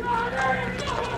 Johnny, go!